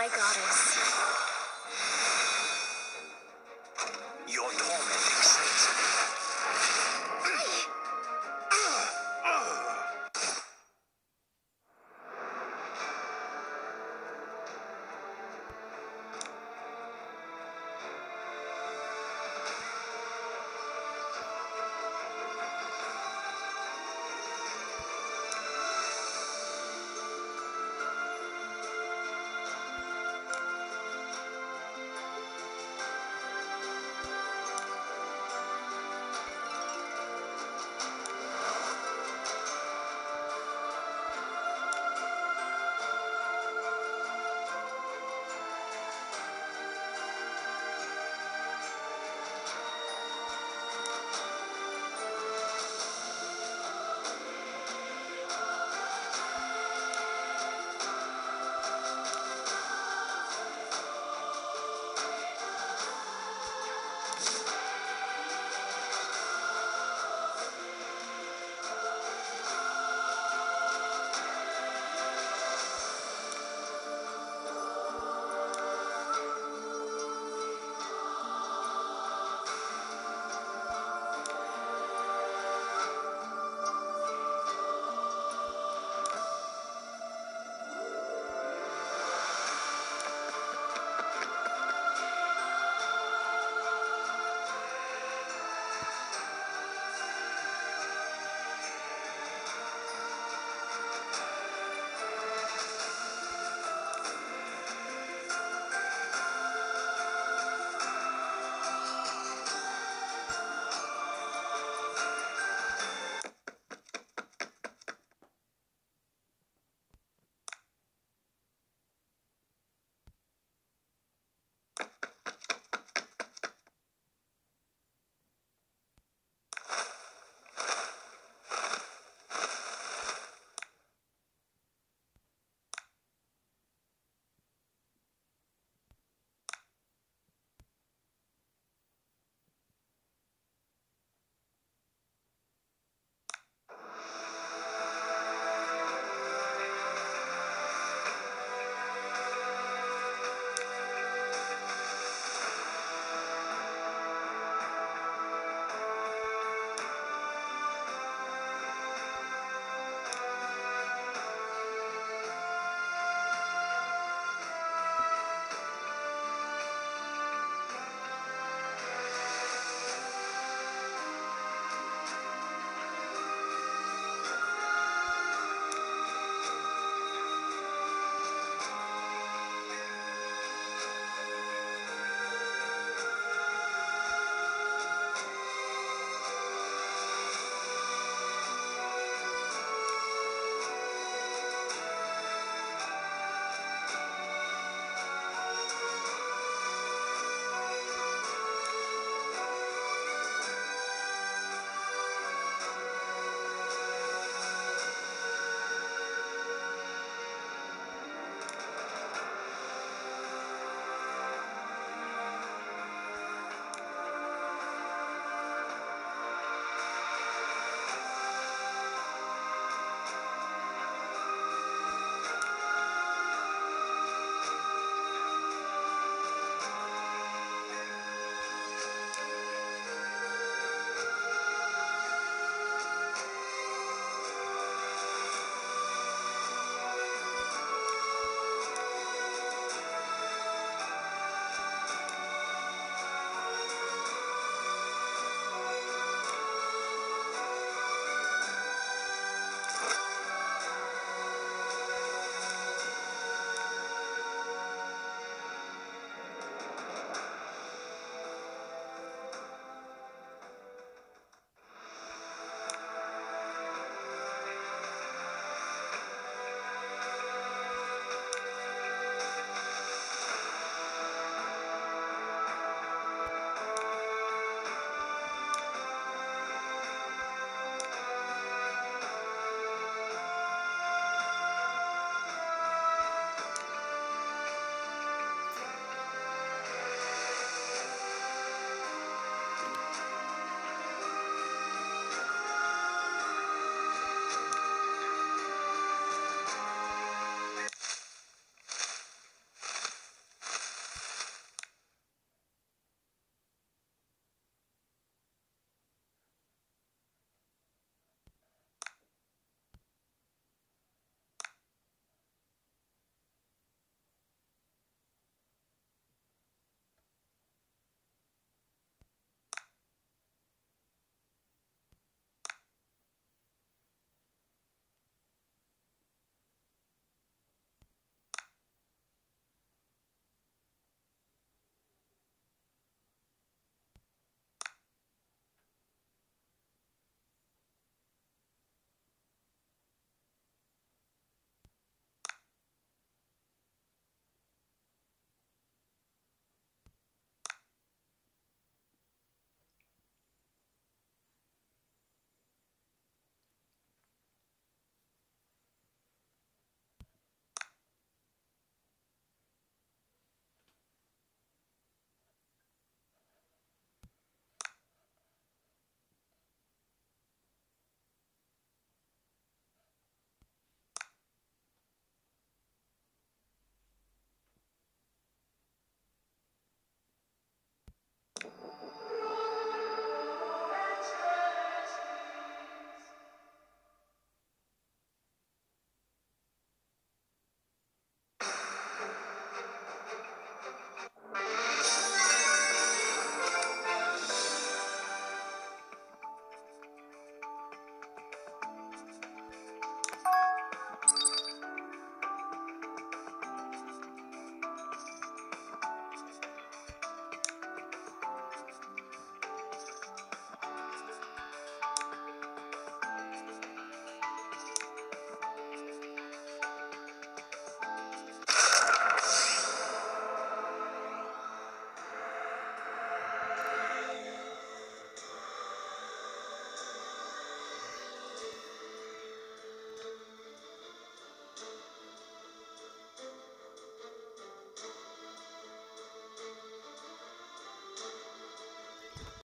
my goddess.